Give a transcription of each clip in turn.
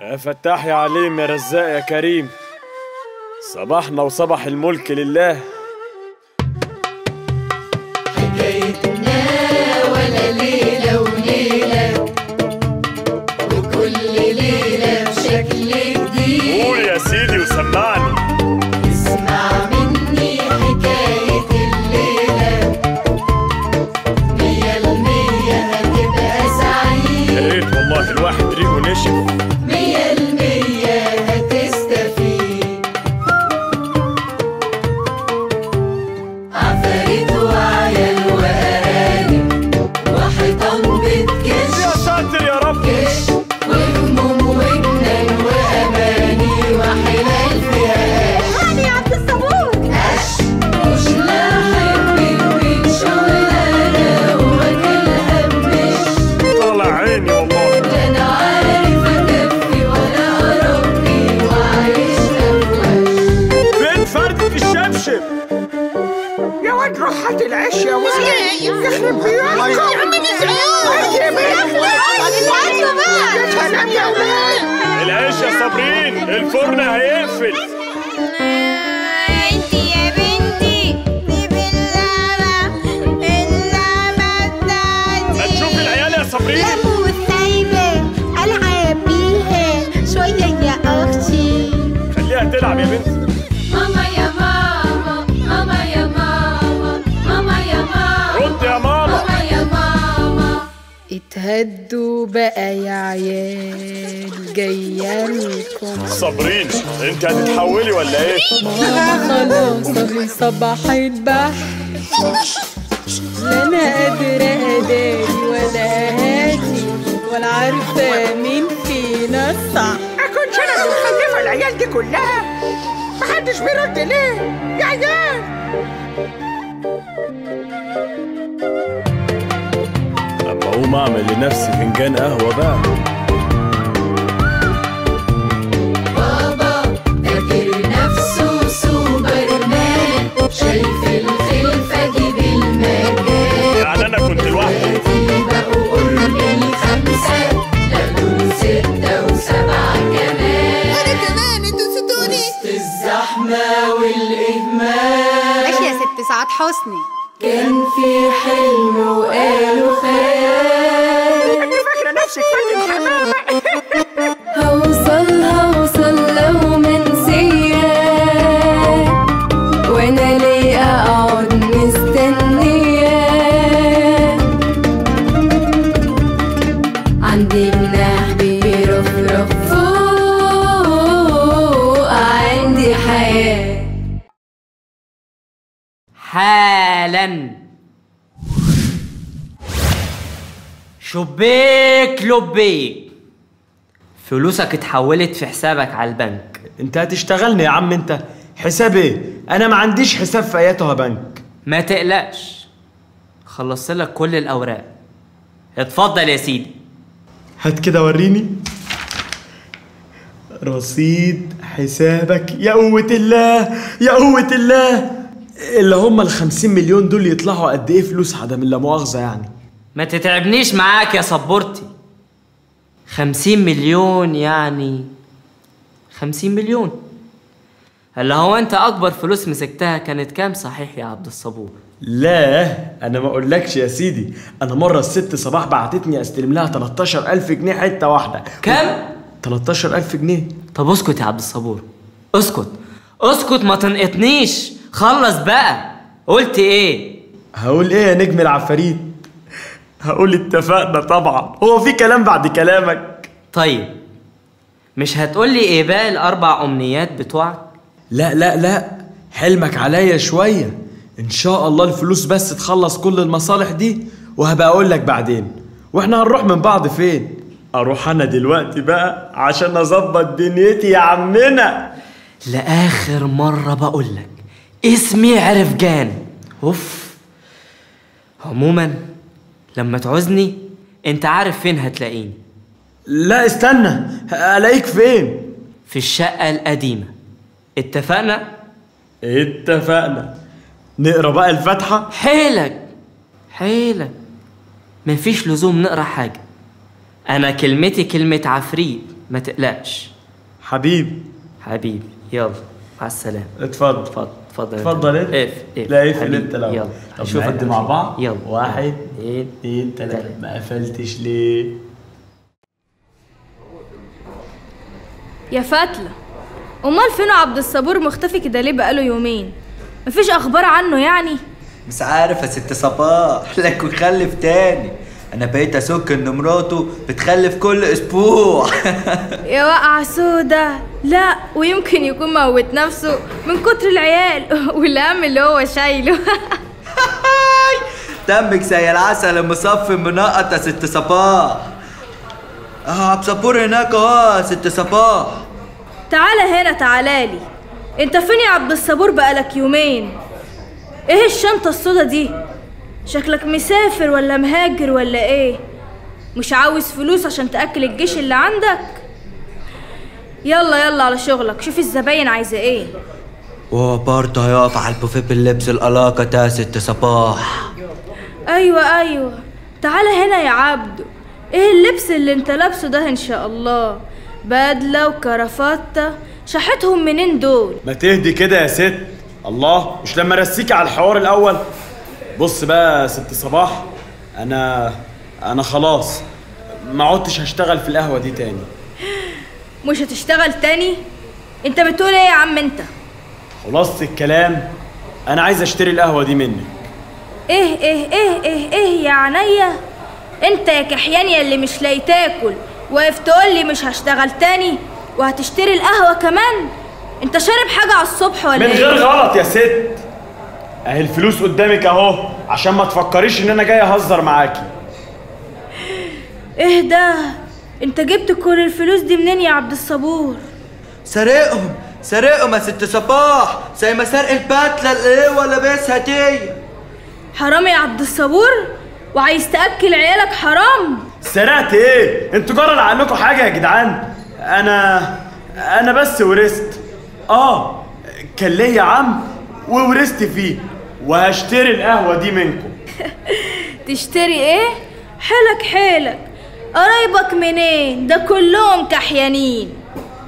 يا فتاح يا عليم يا رزاق يا كريم. صباحنا وصباح الملك لله. الشبشب يا واد روح هات العيش يا واد يخرب بيوتكم. يا يا ولاد العيش يا صابرين. الفرن هيقفل. اتهدوا بقى يا عيال جاية لكم صابرين انت هتتحولي ولا إيه؟ خلاص أهي صباح البحر. لا أنا قادره اداري ولا هادي ولا عارفه مين فينا الصح كنت أنا اللي مخلفة العيال دي كلها. محدش بيرد ليه؟ يا عيال! اما اقوم اعمل لنفسي فنجان قهوه بقى بابا فاكر نفسه سوبرمان شايف الخلفة يعني أنا كنت لوحدي. بقوا قرب الخمسة لا دول ستة وسبعة كمان. أنا كمان أنتوا ستوني. وسط الزحمة والإهمال. ماشي يا ست سعاد حسني. كان في حلم حالا. شبيك لبيك. فلوسك اتحولت في حسابك على البنك. انت هتشتغلني يا عم انت. حساب إيه أنا ما عنديش حساب في اياتها بنك. ما تقلقش. خلصت لك كل الأوراق. اتفضل يا سيدي. هات كده وريني. رصيد حسابك. يا قوة الله يا قوة الله. اللي هم ال 50 مليون دول يطلعوا قد إيه فلوس عدم لا مؤاخذة يعني؟ ما تتعبنيش معاك يا صبورتي خمسين مليون يعني خمسين مليون. هلا هو أنت أكبر فلوس مسكتها كانت كام؟ صحيح يا عبد الصبور. لا أنا ما أقولكش يا سيدي. أنا مرة الست صباح بعتتني أستلم لها 13000 جنيه حتة واحدة. كام؟ 13000 جنيه. طب اسكت يا عبد الصبور. اسكت. اسكت ما تنقطنيش. خلص بقى. قلت إيه؟ هقول إيه يا نجم العفاريت؟ هقول اتفقنا طبعا. هو في كلام بعد كلامك. طيب مش هتقولي إيه بقى الأربع أمنيات بتوعك؟ لا لا لا. حلمك عليا شوية. إن شاء الله الفلوس بس تخلص كل المصالح دي وهبقى أقول لك بعدين. وإحنا هنروح من بعض فين؟ أروح أنا دلوقتي بقى عشان أظبط دنيتي يا عمنا. لآخر مرة بقولك اسمي عرفجان أوف. عموما لما تعوزني أنت عارف فين هتلاقيني. لا استنى. ألاقيك فين؟ في الشقة القديمة. اتفقنا؟ اتفقنا. نقرأ بقى الفاتحة. حيلك. حيلك. مفيش لزوم نقرأ حاجة. أنا كلمتي كلمة عفريت ما تقلقش. حبيب. حبيبي يلا. مع السلامة. اتفضل. اتفضل. اتفضل. اتفضل انت. اف اف. لا اقفل حبيبي، انت الأول. يلا. اشوفك نعد مع بعض. يلا. واحد اتنين تلاتة. تلاتة. ما قفلتش ليه؟ يا فتلة أمال فين عبد الصبور مختفي كده ليه بقاله يومين؟ مفيش أخبار عنه يعني؟ مش عارف يا ست صباح. لكن خلف تاني. أنا بقيت أسك إن مراته بتخلف كل أسبوع. يا واقعة سودة. لا ويمكن يكون موت نفسه من كتر العيال. والهم اللي هو شايله. دمك زي العسل المصفي منقط يا ست صباح آه عبد صبور هناك اهو ست صباح تعالى هنا تعالالي أنت فين يا عبد الصبور بقالك يومين؟ إيه الشنطة السودا دي؟ شكلك مسافر ولا مهاجر ولا إيه؟ مش عاوز فلوس عشان تأكل الجيش اللي عندك؟ يلا يلا على شغلك. شوف الزباين عايزة إيه. وهو برضه هيقف على البوفيه باللبس الألاقة ده يا ست صباح أيوه أيوه. تعالى هنا يا عبدو. إيه اللبس اللي أنت لابسه ده إن شاء الله؟ بدلة وكرافتة. شحتهم منين دول؟ ما تهدي كده يا ست. الله مش لما رسيكي على الحوار الأول. بص بقى يا ست صباح. أنا أنا خلاص. ما عدتش هشتغل في القهوة دي تاني. مش هتشتغل تاني؟ انت بتقول إيه يا عم انت؟ خلاصة الكلام أنا عايز أشتري القهوة دي منك. إيه إيه إيه إيه إيه يا عينيا؟ انت يا كحيان يا اللي مش لاقي تاكل. واقف تقول لي مش هشتغل تاني؟ وهتشتري القهوة كمان؟ انت شارب حاجة على الصبح ولا من إيه؟ غير غلط يا ست. أهي الفلوس قدامك أهو عشان ما تفكريش إن أنا جاي أهزر معاكي. إيه ده؟ انت جبت كل الفلوس دي منين يا عبد الصبور؟ سرقهم سرقهم يا ست صباح. زي ما سرق البتلة اللي هو لابسها دي حرام يا عبد الصبور؟ وعايز تأكل عيالك حرام؟ سرقت إيه؟ أنتوا جرى عنكم حاجة يا جدعان. أنا أنا بس ورثت. آه كان ليا عم وورثت فيه. وهشتري القهوة دي منكم. تشتري إيه؟ حيلك حيلك. قرايبك منين؟ ده كلهم كحيانين.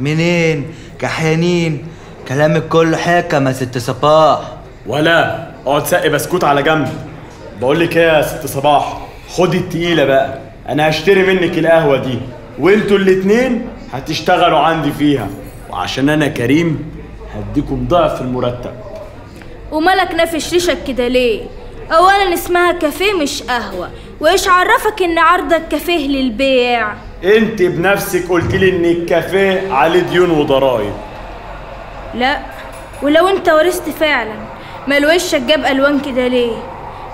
منين؟ كحيانين. كلامك كله حكم يا ست صباح. ولا اقعد سقي بسكوت على جنب. بقول لك إيه يا ست صباح؟ خدي التقيلة بقى. أنا هشتري منك القهوة دي. وانتوا الاتنين هتشتغلوا عندي فيها. وعشان أنا كريم هديكم ضعف المرتب. ومالك نافش ريشك كده ليه؟ اولا اسمها كافيه مش قهوة. وإيش عرفك إن عرضك كافيه للبيع؟ أنت بنفسك قلت لي إن الكافيه عليه ديون وضرايب لا ولو أنت ورثت فعلا مال وشك جاب ألوان كده ليه؟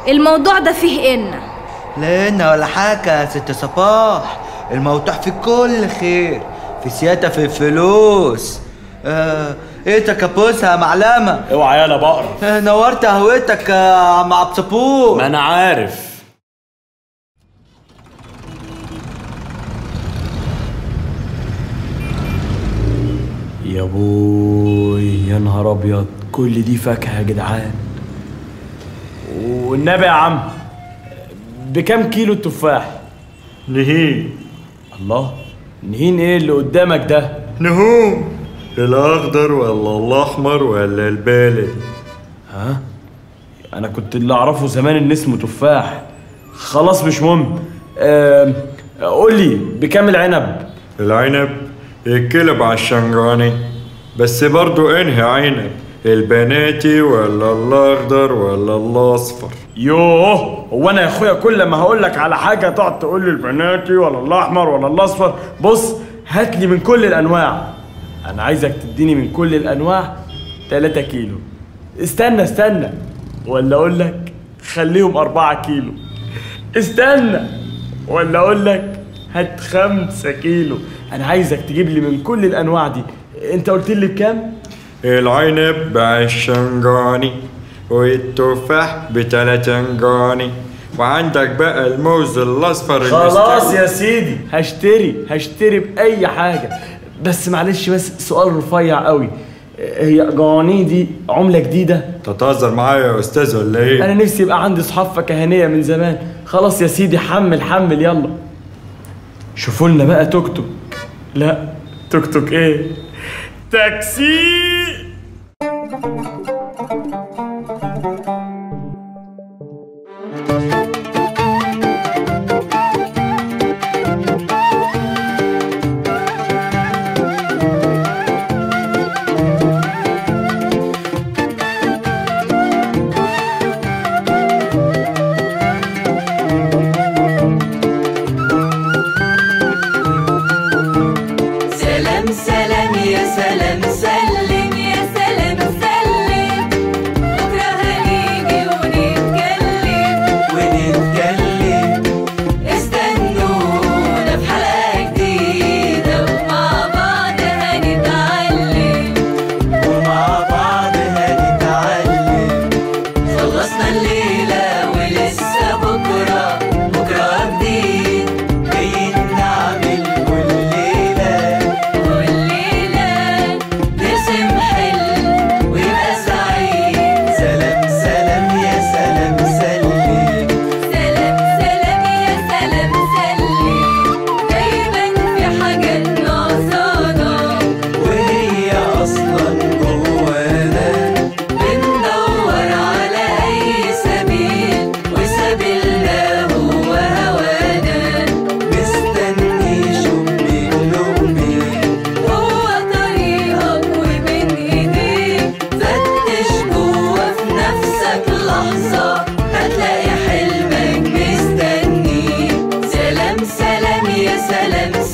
الموضوع ده فيه إن. لنا ولا حاجة يا ست صباح. الموضوع في كل خير في سيادة في الفلوس. آه إيه تكابوسها يا معلمة؟ أوعى يالا بقرا آه نورت قهوتك يا عم عبد الصبور ما أنا عارف. يا بوي يا نهار أبيض كل دي فاكهة يا جدعان. والنبي يا عم بكام كيلو التفاح؟ نهين. الله نهين إيه اللي قدامك ده؟ نهوم الأخضر ولا الأحمر ولا البالغ. ها؟ أنا كنت اللي أعرفه زمان إن اسمه تفاح. خلاص مش مهم. آم، قول لي بكام العنب؟ العنب يتكلب على الشنغاني. بس برضو انهي عنب البناتي ولا الأخضر ولا الأصفر؟ يوه هو أنا يا أخويا كل ما هقول لك على حاجة تقعد تقول لي البناتي ولا الأحمر ولا الأصفر؟ بص هات لي من كل الأنواع. أنا عايزك تديني من كل الأنواع 3 كيلو. استنى استنى. ولا أقول لك خليهم 4 كيلو. استنى. ولا أقول لك هات 5 كيلو. أنا عايزك تجيب لي من كل الأنواع دي انت قلت لي بكام؟ العنب بعشنغاني والتفاح بتلاتنجاني وعندك بقى الموز الأصفر خلاص. يا سيدي هشتري هشتري بأي حاجة. بس معلش بس سؤال رفيع قوي. هي جواني دي عملة جديدة؟ تتهزر معايا يا أستاذ ولا إيه؟ أنا نفسي يبقى عندي صحاب فكهانية من زمان. خلاص يا سيدي حمل حمل يلا. شوفوا لنا بقى توك توك. لا توك توك إيه؟ Taxi! selam